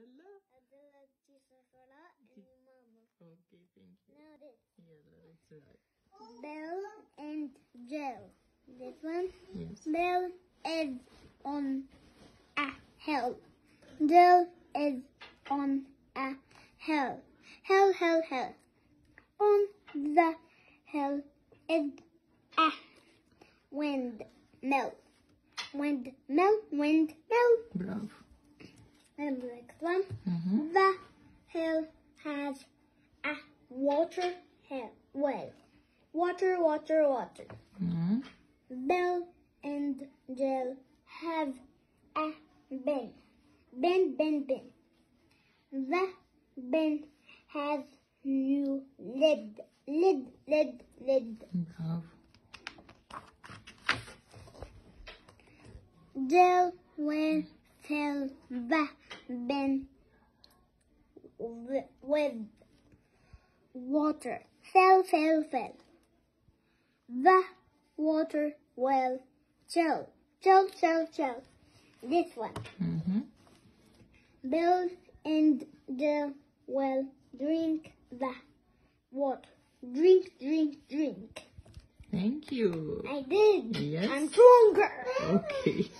Adela Chisafara and Mama. Okay, thank you. Now this. Yellow, that's right. Bell and Jill. This one. Yes. Bell is on a hill. Jill is on a hill. Hill, hill, hill. On the hill is a windmill. Windmill, windmill. Bravo. And the next one. Mm-hmm. The hill has a water hill well. Water, water, water. Mm-hmm. Bell and Jill have a bin. Bin, bin, bin. The bin has new lid. Lid, lid, lid. Bravo. Jill will the bin with water. Fill, fill, fill. The water will chill. Chill, chill, chill. This one. Mm-hmm. Bill and Jill will drink the water. Drink, drink, drink. Thank you. I did. Yes. I'm stronger. Okay.